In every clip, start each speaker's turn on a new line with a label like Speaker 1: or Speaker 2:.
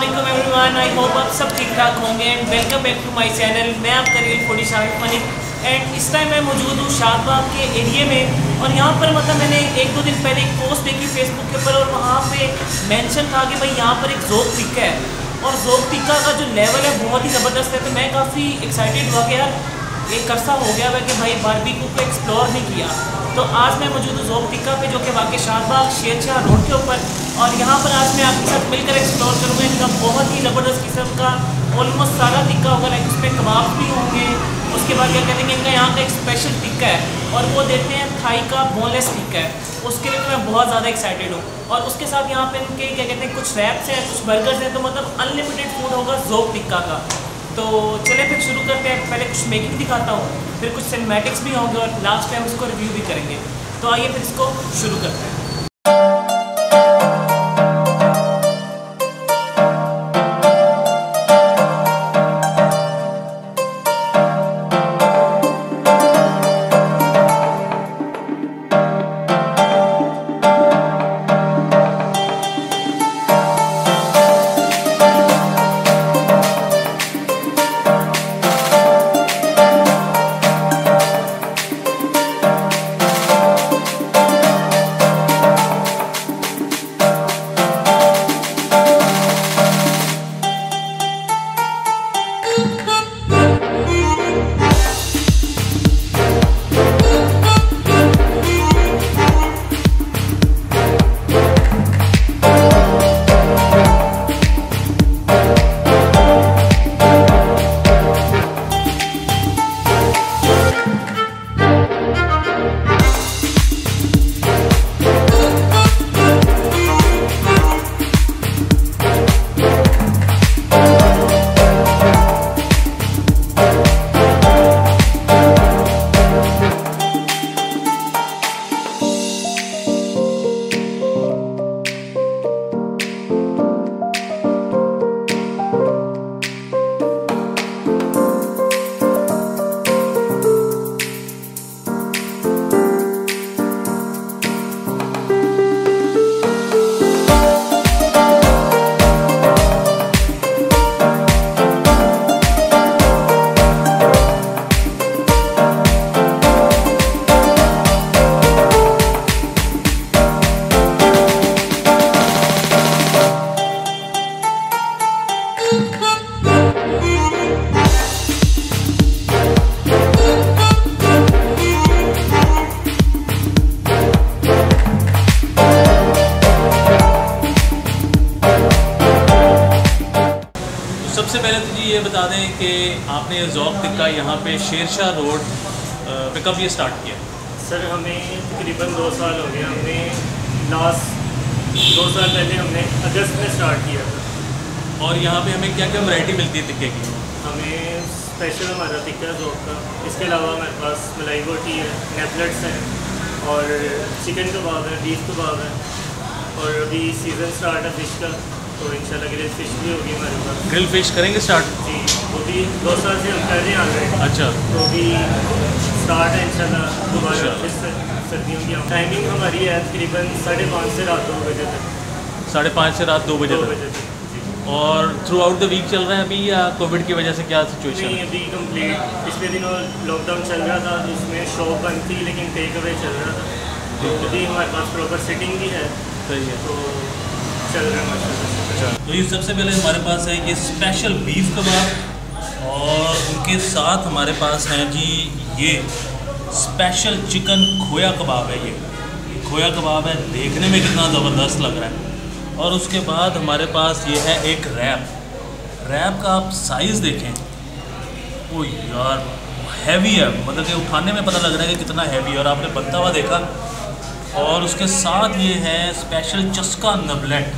Speaker 1: Aslam everyone I hope आप सब ठीक ठाक होंगे and welcome back to my channel मैं आपका real foodie Shahid Malik and इस टाइम मैं मौजूद हूँ शाहबाग के एरिए में. और यहाँ पर मतलब मैंने एक दो दिन पहले एक पोस्ट देखी फेसबुक के ऊपर और वहाँ पे मेंशन था कि भाई यहाँ पर एक जोक टिक्का है. और जोक टिक्का का जो लेवल है बहुत ही ज़बरदस्त है. तो मैं काफ़ी एक्साइटेड हुआ कि यार एक अरसा हो गया है कि भाई बारबीक्यू को एक्सप्लोर नहीं किया। तो आज मैं मौजूद हूँ जोक टिक्का पे, जो कि वाकई शाहबाग शेरशाह रोड के ऊपर। और यहाँ पर आज मैं आपके साथ मिलकर एक्सप्लोर करूँगा इनका बहुत ही ज़बरदस्त किस्म का ऑलमोस्ट सारा टिक्का होगा लाइक उसमें कबाब भी होंगे। उसके बाद क्या कहते हैं इनका यहाँ का एक स्पेशल टिक्का है। और वो देते हैं थाई का बोनलेस टिक्का है। उसके लिए तो मैं बहुत ज़्यादा एक्साइटेड हूँ। और उसके साथ यहाँ पे इनके क्या कहते हैं, कुछ रैप्स हैं, कुछ बर्गर्स हैं तो मतलब अनलिमिटेड फ़ूड होगा जोक टिक्का का। तो चले फिर शुरू करते हैं। पहले कुछ मेकिंग दिखाता हूँ, फिर कुछ सिनेमैटिक्स भी होंगे और लास्ट टाइम उसको रिव्यू भी करेंगे। तो आइए फिर इसको शुरू करते हैं।
Speaker 2: आपने जौक टिक्का यहाँ पे शेरशाह रोड पे कब ये स्टार्ट किया?
Speaker 3: सर हमें तकरीबन दो साल हो गए। हमने लास्ट दो साल पहले हमने अगस्त में स्टार्ट किया था।
Speaker 2: और यहाँ पे हमें क्या क्या वैरायटी मिलती है टिक्के की?
Speaker 3: हमें स्पेशल हमारा टिक्का जोक का। इसके अलावा हमारे पास मलाई बोटी है नेपलेट्स हैं और चिकन कबाब है बीफ कबाब है और अभी सीज़न स्टार्ट है फ़िश का। तो इंशाल्लाह ग्रिल फ़िश भी होगी हमारे पास।
Speaker 2: ग्रिल फ़िश करेंगे स्टार्ट
Speaker 3: जी वो भी दो साल से हम कर रहे हैं ऑलरेडी
Speaker 2: अच्छा।
Speaker 3: तो अभी स्टार्ट है इंशाल्लाह दोबारा
Speaker 2: इंशाल्लाह।
Speaker 3: फिर सर्दियों की टाइमिंग हमारी है तकरीबन साढ़े पाँच से रात दो बजे तक।
Speaker 2: साढ़े पाँच से रात दो बजे तक? और थ्रू आउट द वीक चल रहा है अभी या कोविड की वजह से क्या सिचुएशन है?
Speaker 3: अभी कंप्लीट पिछले दिनों लॉकडाउन चल रहा था तो उसमें शॉप बंद थी लेकिन टेक अवे चल रहा था। तो अभी हमारे पास प्रॉपर सिटिंग भी है।
Speaker 2: सही है।
Speaker 3: तो चल रहा है से।
Speaker 2: तो ये सबसे पहले हमारे पास है ये स्पेशल बीफ कबाब और उनके साथ हमारे पास है जी ये स्पेशल चिकन खोया कबाब है ये। ये खोया कबाब है, देखने में कितना ज़बरदस्त लग रहा है। और उसके बाद हमारे पास ये है एक रैप रैप का आप साइज़ देखें। ओ यार हैवी है। मतलब कि उठाने में पता लग रहा है कि कितना हैवी है। और आपने बनता हुआ देखा। और उसके साथ ये है स्पेशल चस्का नबलेट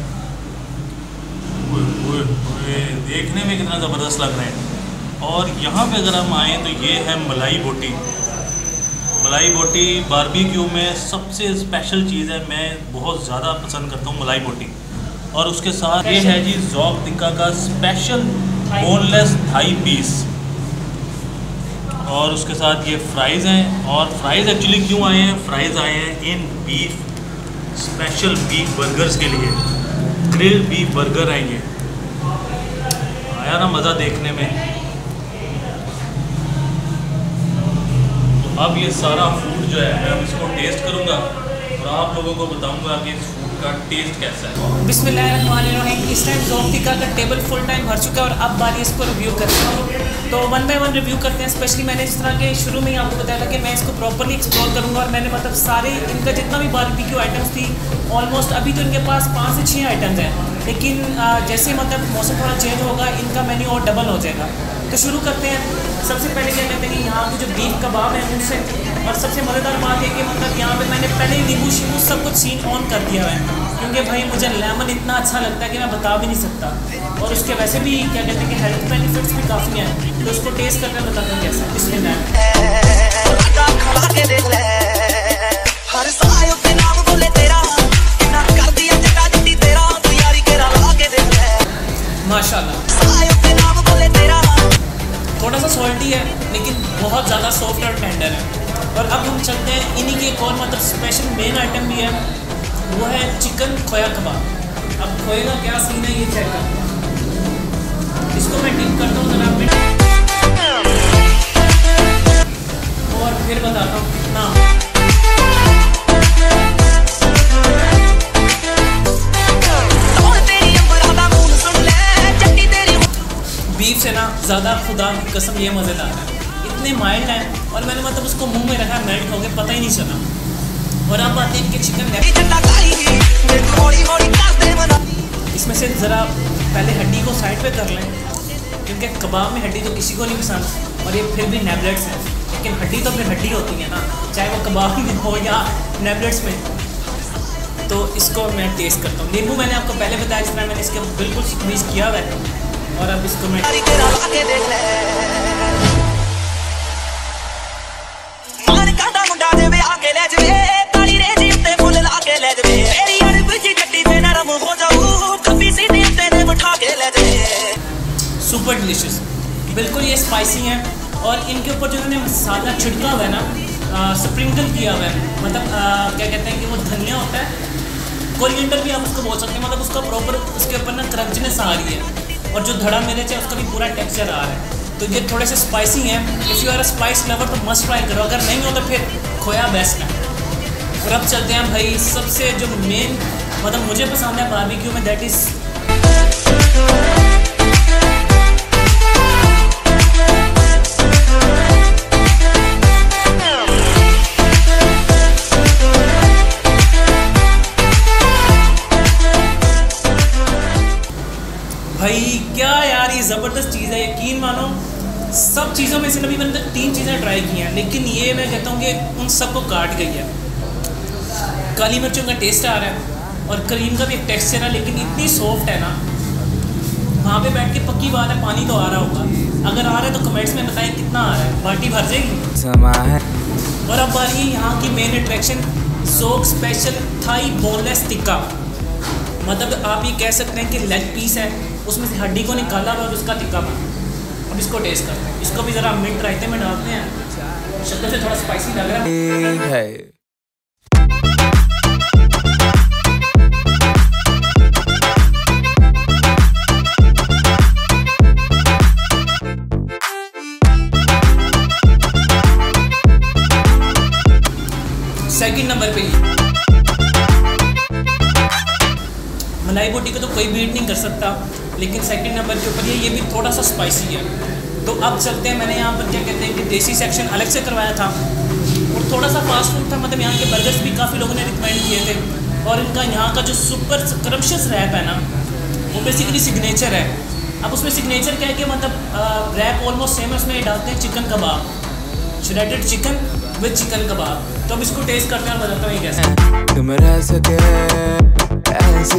Speaker 2: ओए, ओए, देखने में कितना ज़बरदस्त लग रहे हैं। और यहाँ पे अगर हम आएँ तो ये है मलाई बोटी। मलाई बोटी बारबेक्यू में सबसे स्पेशल चीज़ है मैं बहुत ज़्यादा पसंद करता हूँ मलाई बोटी। और उसके साथ ये है जी जौक टिक्का का स्पेशल बोनलेस थाई पीस और उसके साथ ये फ्राइज़ हैं। और फ्राइज़ एक्चुअली क्यों आए हैं? फ्राइज़ आए हैं इन बीफ स्पेशल बीफ बर्गर्स के लिए। ग्रिल बीफ बर्गर ये आया ना मज़ा देखने में। तो अब ये सारा फ़ूड जो है, मैं इसको टेस्ट करूँगा और आप लोगों को बताऊँगा कि इस फ़ूड का टेस्ट कैसा है।
Speaker 1: बिस्मिल्लाहिर्रहमानिर्रहीम, इस टाइम जोफ्तिका का टेबल फुल टाइम भर चुका है और अब बारी इसको रिव्यू करते हैं। तो वन बाय वन रिव्यू करते हैं स्पेशली मैंने जिस तरह के शुरू में ही आपको बताया था कि मैं इसको प्रॉपरली एक्सप्लोर करूँगा और मैंने मतलब सारे इनका जितना भी बारबेक्यू आइटम्स थी ऑलमोस्ट अभी तो इनके पास पाँच से छः आइटम्स हैं। लेकिन जैसे मतलब मौसम थोड़ा चेंज होगा, इनका मेन्यू और डबल हो जाएगा। तो शुरू करते हैं। सबसे पहले क्या कहते हैं यहाँ के जो बीफ कबाब है, उनसे और सबसे मज़ेदार बात है कि मतलब यहाँ पे मैंने पहले ही नींबू, शीबू सब कुछ सीन ऑन कर दिया है। क्योंकि भाई मुझे लेमन इतना अच्छा लगता है कि मैं बता भी नहीं सकता। और उसके वैसे भी क्या कहते हैं कि हेल्थ बेनिफिट्स भी काफ़ी हैं। तो उसको टेस्ट करके बताता हूँ कैसा इसलिए माशाल्लाह बीफ से ना ज़्यादा खुदा की कसम, ये मज़ेदार है। इतने माइल्ड हैं और मैंने मतलब उसको मुँह में रखा मेल्ट हो गए पता ही नहीं चला। और अब आते हैं इनके चिकन इसमें से ज़रा पहले हड्डी को साइड पे कर लें। क्योंकि कबाब में हड्डी तो किसी को नहीं पसंद और ये फिर भी नेबलेट्स हैं। लेकिन हड्डी तो फिर हड्डी होती है ना, चाहे वो कबाब में हो या नेबलेट्स में। तो इसको मैं टेस्ट करता हूँ। नींबू मैंने आपको पहले बताया तरह मैंने इसके बिल्कुल स्क्वीज़ किया हुआ है। और अब इसको मैं सुपर डिलीशियस। बिल्कुल ये स्पाइसी हैं और इनके ऊपर जो इन्होंने मसाला छिड़का हुआ है ना स्प्रिंकल किया हुआ है। मतलब आ, क्या कहते हैं कि वो धनिया होता है कोरिएंडर भी आप उसको बोल सकते हैं मतलब उसका प्रॉपर उसके ऊपर ना क्रंचनेस आ रही है। और जो धड़ा मिर्च है उसका भी पूरा टेक्सचर आ रहा है। तो ये थोड़े से स्पाइसी हैं। If you are a spice lover तो मस्ट ट्राई करो। अगर नहीं हो तो फिर खोया बेस्ट है। और अब चलते हैं भाई सबसे जो मेन मतलब मुझे पसंद है बारबेक्यू में दैट इज़ ये ज़बरदस्त चीज़ है यकीन मानो सब चीज़ों में से नबी मैंने तो तीन चीज़ें ट्राई की हैं लेकिन ये मैं कहता हूँ कि उन सबको काट गई है। काली मिर्चों का टेस्ट आ रहा है और करीम का भी एक टेक्सचर है लेकिन इतनी सॉफ्ट है ना वहाँ पे बैठ के पक्की बात है पानी तो आ रहा होगा। अगर आ रहा है तो कमेंट्स में बताएँ कितना आ रहा है पार्टी भर जाएगी। समा है। और अब आ रही है यहाँ की मेन अट्रैक्शन सोक स्पेशल थाई बोनलेस टिक्का मतलब आप ये कह सकते हैं कि लेग पीस है। उसमें से हड्डी को निकाला और उसका टिक्का बना अब इसको टेस्ट करते हैं। इसको भी ज़रा मिट रायते में डालते हैं। शक्ल से थोड़ा स्पाइसी लग रहा है। लेकिन सेकंड नंबर के ऊपर ये ये भी थोड़ा सा स्पाइसी है। तो अब चलते हैं, मैंने यहाँ पर क्या कहते हैं कि देसी सेक्शन अलग से करवाया था। और थोड़ा सा फास्ट फ़ूड था मतलब यहाँ के बर्गर्स भी काफ़ी लोगों ने रिकमेंड किए थे। और इनका यहाँ का जो सुपर क्रमशस रैप है ना, वो बेसिकली सिग्नेचर है। अब उसमें सिग्नेचर क्या है कि मतलब रैप ऑलमोस्ट सेम है, उसमें डालते हैं chicken kebab shredded chicken with chicken kebab तो अब इसको टेस्ट करते हैं और बताता हूँ कैसे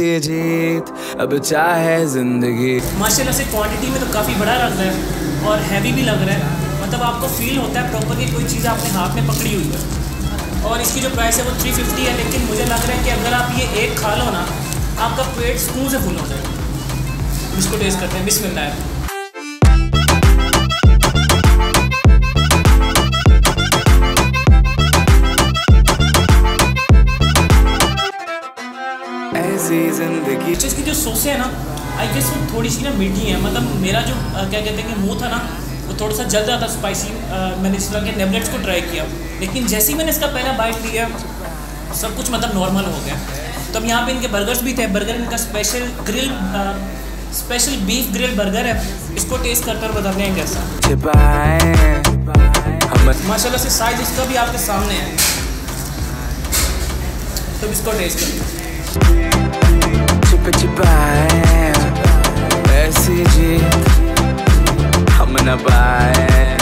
Speaker 1: रह जीत, अब चाहे ज़िंदगी। माशाल्लाह से क्वांटिटी में तो काफ़ी बड़ा लग रहा है और हैवी भी लग रहा है। मतलब आपको फील होता है प्रॉपर कोई चीज़ आपने हाथ में पकड़ी हुई है। और इसकी जो प्राइस है वो थ्री फिफ्टी है, लेकिन मुझे लग रहा है कि अगर आप ये एक खा लो ना, आपका पेट सुकून से फुल हो जाएगा। इसको टेस्ट करते हैं। बिस्मिल्लाह।
Speaker 4: की
Speaker 1: अच्छा इसकी जो सोसे है ना आई गेस वो थोड़ी सी ना मीठी है। मतलब मेरा जो अ, क्या कहते हैं कि मुँह था ना वो थोड़ा सा जल जाता स्पाइसी मैंने इस तरह के नेबलेट्स को ट्राई किया। लेकिन जैसे ही मैंने इसका पहला बाइट लिया सब कुछ मतलब नॉर्मल हो गया। तो अब यहाँ पे इनके बर्गर्स भी थे। बर्गर इनका special grill special beef grill burger है। इसको टेस्ट करते हुए बताते हैं कैसा। माशाल्लाह से साइज़ इसका भी आपके सामने है। तो इसको टेस्ट करें
Speaker 4: छिप छिपाए ऐसी जीत हम न पाए।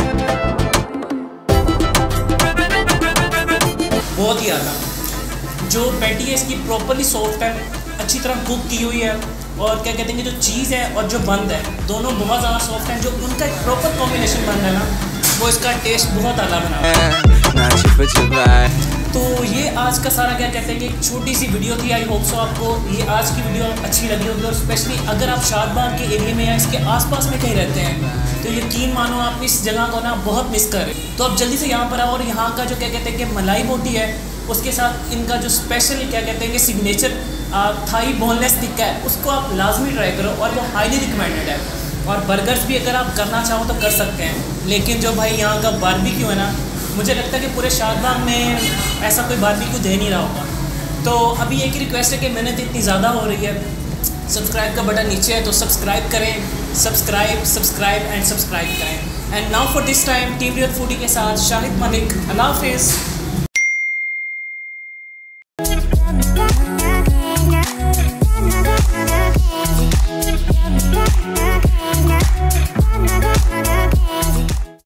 Speaker 1: बहुत ही ज़्यादा जो पैटी है इसकी प्रॉपरली सॉफ्ट है अच्छी तरह कुक की हुई है और क्या कहते हैं कि जो चीज़ है और जो बंद है दोनों बहुत ज़्यादा सॉफ्ट हैं जो उनका एक प्रॉपर कॉम्बिनेशन बन है ना वो इसका टेस्ट बहुत आला बना तो ये आज का सारा क्या कहते हैं कि एक छोटी सी वीडियो थी आई होप सो आपको ये आज की वीडियो अच्छी लगी होगी और स्पेशली अगर आप शादबाग के एरिया में या इसके आसपास में कहीं रहते हैं तो यकीन मानो आप इस जगह को ना बहुत मिस कर तो आप जल्दी से यहाँ पर आओ और यहाँ का जो क्या कहते हैं कि मलाई बोटी है, उसके साथ इनका जो स्पेशल क्या कहते हैं कि सिग्नेचर थाई बोनलेस टिक्का है, उसको आप लाजमी ट्राई करो और वो हाईली रिकमेंडेड है। और बर्गर्स भी अगर आप करना चाहो तो कर सकते हैं, लेकिन जो भाई यहाँ का बारबेक्यू है ना मुझे लगता है कि पूरे शादबाग में ऐसा कोई बात भी कुछ दे नहीं रहा होगा। तो अभी एक ही रिक्वेस्ट है कि मेहनत इतनी ज़्यादा हो रही है सब्सक्राइब का बटन नीचे है तो सब्सक्राइब करें सब्सक्राइब सब्सक्राइब एंड सब्सक्राइब करें। And now for this time team real foodie के साथ शाहिद मलिक अल्लाह हाफिज़